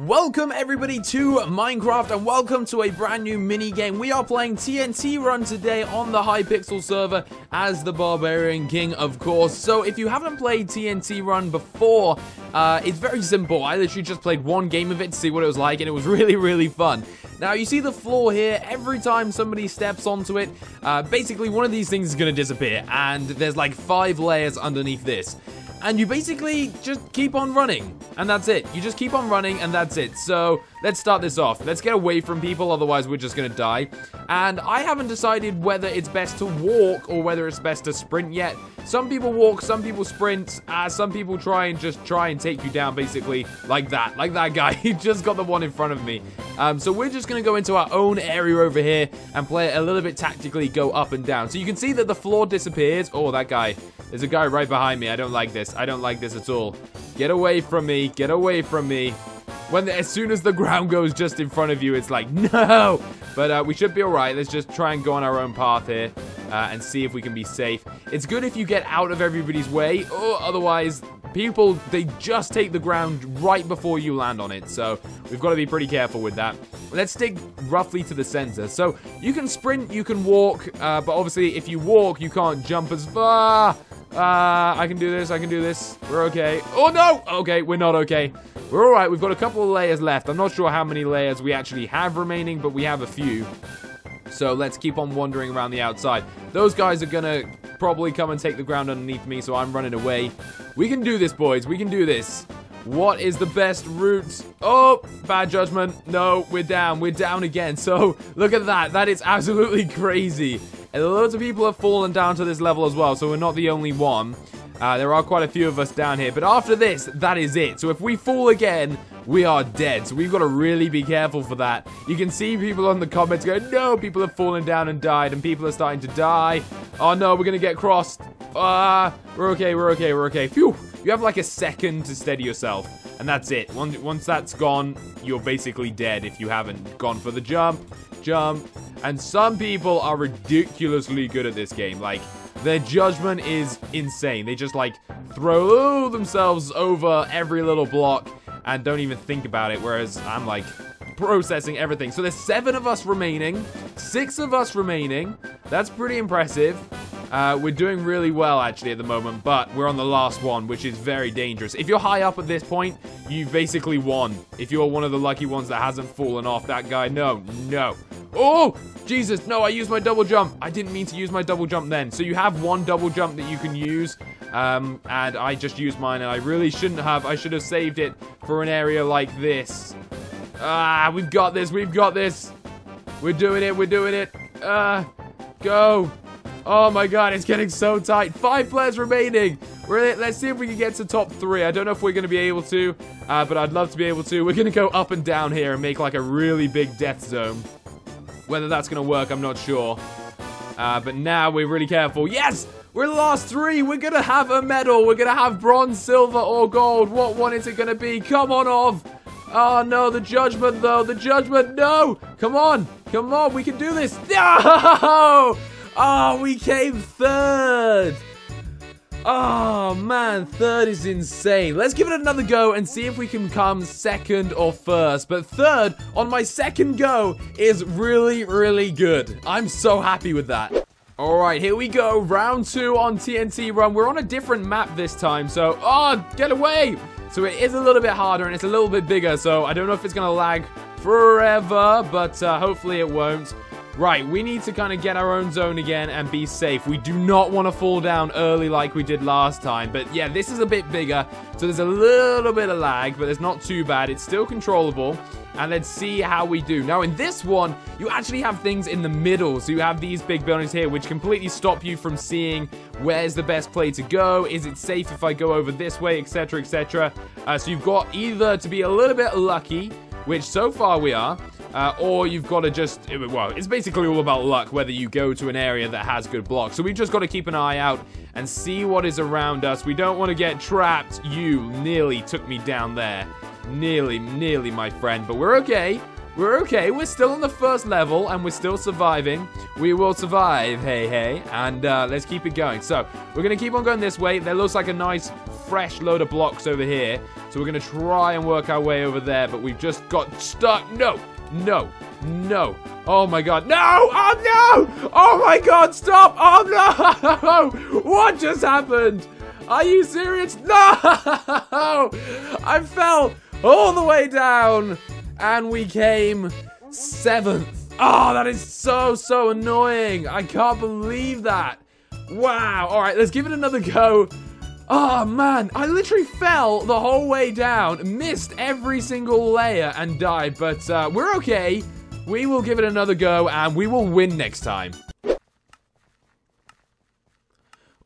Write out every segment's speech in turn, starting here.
Welcome everybody to Minecraft and welcome to a brand new mini game. We are playing TNT Run today on the Hypixel server as the Barbarian King, of course. So if you haven't played TNT Run before, uh, it's very simple. I literally just played one game of it to see what it was like and it was really, really fun. Now you see the floor here, every time somebody steps onto it, uh, basically one of these things is going to disappear and there's like five layers underneath this and you basically just keep on running. And that's it. You just keep on running, and that's it. So, let's start this off. Let's get away from people, otherwise we're just gonna die. And I haven't decided whether it's best to walk or whether it's best to sprint yet. Some people walk, some people sprint, uh, some people try and just try and take you down, basically, like that. Like that guy. he just got the one in front of me. Um, so we're just gonna go into our own area over here and play it a little bit tactically, go up and down. So you can see that the floor disappears. Oh, that guy. There's a guy right behind me. I don't like this. I don't like this at all. Get away from me. Get away from me. When the, as soon as the ground goes just in front of you, it's like, no! But uh, we should be alright. Let's just try and go on our own path here uh, and see if we can be safe. It's good if you get out of everybody's way, or otherwise, people, they just take the ground right before you land on it. So we've got to be pretty careful with that. Let's stick roughly to the center. So you can sprint, you can walk, uh, but obviously if you walk, you can't jump as far. Uh, I can do this, I can do this. We're okay. Oh, no! Okay, we're not okay. We're alright, we've got a couple of layers left. I'm not sure how many layers we actually have remaining, but we have a few. So let's keep on wandering around the outside. Those guys are gonna probably come and take the ground underneath me, so I'm running away. We can do this, boys. We can do this. What is the best route? Oh, bad judgment. No, we're down. We're down again. So, look at that. That is absolutely crazy. And loads of people have fallen down to this level as well, so we're not the only one. Uh, there are quite a few of us down here, but after this, that is it. So if we fall again, we are dead. So we've got to really be careful for that. You can see people on the comments going, no, people have fallen down and died, and people are starting to die. Oh no, we're going to get crossed. Ah, uh, we're okay, we're okay, we're okay. Phew. You have like a second to steady yourself, and that's it. Once, once that's gone, you're basically dead if you haven't gone for the jump, jump, and some people are ridiculously good at this game. Like, their judgment is insane. They just, like, throw themselves over every little block and don't even think about it, whereas I'm, like, processing everything. So there's seven of us remaining, six of us remaining. That's pretty impressive. Uh, we're doing really well, actually, at the moment, but we're on the last one, which is very dangerous. If you're high up at this point, you've basically won. If you're one of the lucky ones that hasn't fallen off that guy, no, no. Oh, Jesus, no, I used my double jump. I didn't mean to use my double jump then. So you have one double jump that you can use, um, and I just used mine, and I really shouldn't have. I should have saved it for an area like this. Ah, we've got this, we've got this. We're doing it, we're doing it. Ah, go. Oh my god, it's getting so tight. Five players remaining. We're, let's see if we can get to top three. I don't know if we're going to be able to, uh, but I'd love to be able to. We're going to go up and down here and make like a really big death zone. Whether that's going to work, I'm not sure. Uh, but now we're really careful. Yes! We're the last three. We're going to have a medal. We're going to have bronze, silver, or gold. What one is it going to be? Come on, Ov. Oh, no. The judgment, though. The judgment. No. Come on. Come on. We can do this. No! Oh, we came third. Oh man, third is insane. Let's give it another go and see if we can come second or first. But third on my second go is really, really good. I'm so happy with that. All right, here we go. Round two on TNT Run. We're on a different map this time, so... Oh, get away! So it is a little bit harder and it's a little bit bigger, so I don't know if it's going to lag forever, but uh, hopefully it won't. Right, we need to kind of get our own zone again and be safe. We do not want to fall down early like we did last time. But yeah, this is a bit bigger, so there's a little bit of lag, but it's not too bad. It's still controllable. And let's see how we do. Now, in this one, you actually have things in the middle. So you have these big buildings here, which completely stop you from seeing where's the best play to go. Is it safe if I go over this way, etc., etc. Uh, so you've got either to be a little bit lucky, which so far we are, uh, or you've got to just, well, it's basically all about luck whether you go to an area that has good blocks. So we've just got to keep an eye out and see what is around us. We don't want to get trapped. You nearly took me down there. Nearly, nearly, my friend. But we're okay. We're okay. We're still on the first level and we're still surviving. We will survive, hey, hey. And uh, let's keep it going. So, we're going to keep on going this way. There looks like a nice fresh load of blocks over here. So we're going to try and work our way over there, but we've just got stuck. No, no, no. Oh my god. No! Oh no! Oh my god, stop! Oh no! What just happened? Are you serious? No! I fell all the way down and we came seventh. Oh, that is so, so annoying. I can't believe that. Wow. All right, let's give it another go. Oh, man. I literally fell the whole way down, missed every single layer, and died. But uh, we're okay. We will give it another go, and we will win next time.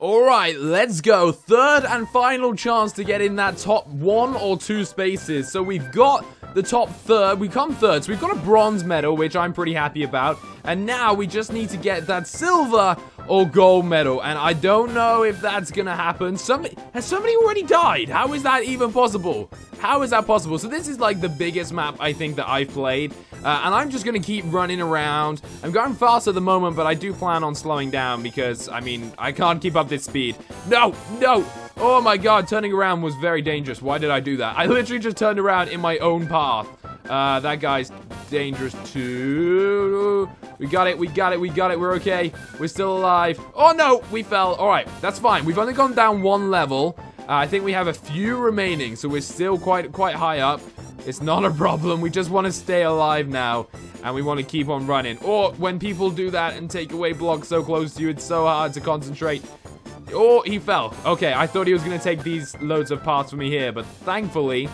Alright, let's go. Third and final chance to get in that top one or two spaces. So we've got the top third. We come third, so we've got a bronze medal, which I'm pretty happy about. And now we just need to get that silver or gold medal. And I don't know if that's gonna happen. Somebody has somebody already died? How is that even possible? How is that possible? So this is like the biggest map I think that I've played. Uh, and I'm just gonna keep running around. I'm going fast at the moment, but I do plan on slowing down because, I mean, I can't keep up this speed. No, no, Oh my god, turning around was very dangerous. Why did I do that? I literally just turned around in my own path. Uh, that guy's dangerous too. We got it, we got it, we got it, we're okay. We're still alive. Oh no, we fell. Alright, that's fine. We've only gone down one level. Uh, I think we have a few remaining, so we're still quite quite high up. It's not a problem. We just want to stay alive now, and we want to keep on running. Or when people do that and take away blocks so close to you, it's so hard to concentrate. Oh, he fell. Okay, I thought he was going to take these loads of parts from me here, but thankfully,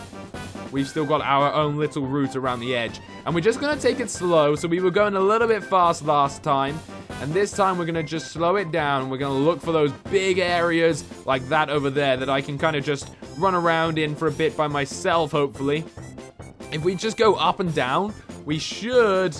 we've still got our own little route around the edge. And we're just going to take it slow, so we were going a little bit fast last time. And this time we're going to just slow it down. We're going to look for those big areas like that over there that I can kind of just run around in for a bit by myself, hopefully. If we just go up and down, we should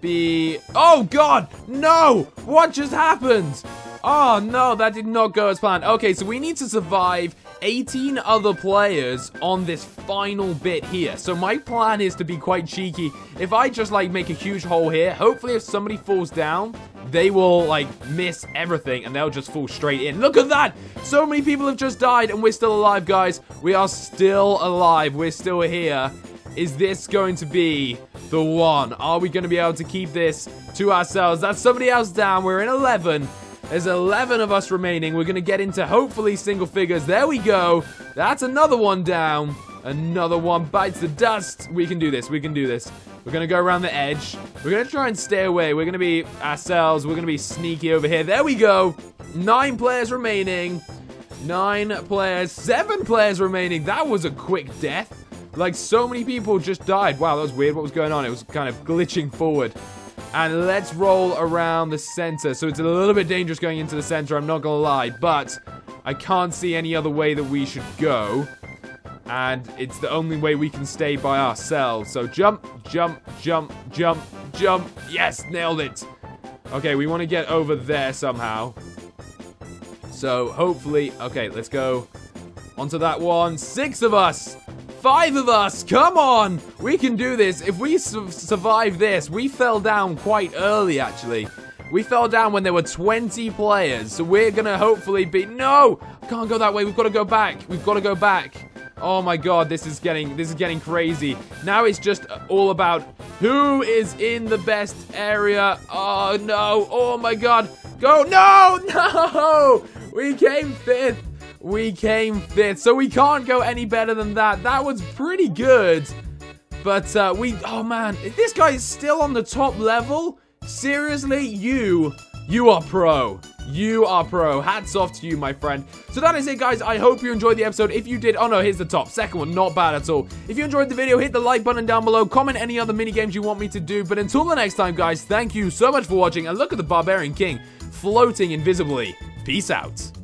be... Oh, God! No! What just happened? Oh, no, that did not go as planned. Okay, so we need to survive 18 other players on this final bit here. So my plan is to be quite cheeky. If I just, like, make a huge hole here, hopefully if somebody falls down, they will, like, miss everything and they'll just fall straight in. Look at that! So many people have just died and we're still alive, guys. We are still alive. We're still here. Is this going to be the one? Are we going to be able to keep this to ourselves? That's somebody else down. We're in 11. There's 11 of us remaining. We're going to get into hopefully single figures. There we go. That's another one down. Another one bites the dust. We can do this. We can do this. We're going to go around the edge. We're going to try and stay away. We're going to be ourselves. We're going to be sneaky over here. There we go. Nine players remaining. Nine players. Seven players remaining. That was a quick death. Like, so many people just died. Wow, that was weird. What was going on? It was kind of glitching forward. And let's roll around the center. So it's a little bit dangerous going into the center, I'm not gonna lie. But I can't see any other way that we should go. And it's the only way we can stay by ourselves. So jump, jump, jump, jump, jump. Yes, nailed it. Okay, we want to get over there somehow. So hopefully, okay, let's go onto that one. Six of us. Five of us! Come on! We can do this. If we su survive this, we fell down quite early, actually. We fell down when there were 20 players, so we're gonna hopefully be- No! Can't go that way, we've got to go back. We've got to go back. Oh my god, this is getting this is getting crazy. Now it's just all about who is in the best area. Oh no. Oh my god. Go. No! No! We came fifth we came fifth. So we can't go any better than that. That was pretty good. But uh, we, oh man, this guy is still on the top level. Seriously, you, you are pro. You are pro. Hats off to you, my friend. So that is it, guys. I hope you enjoyed the episode. If you did, oh no, here's the top. Second one, not bad at all. If you enjoyed the video, hit the like button down below. Comment any other mini games you want me to do. But until the next time, guys, thank you so much for watching. And look at the Barbarian King floating invisibly. Peace out.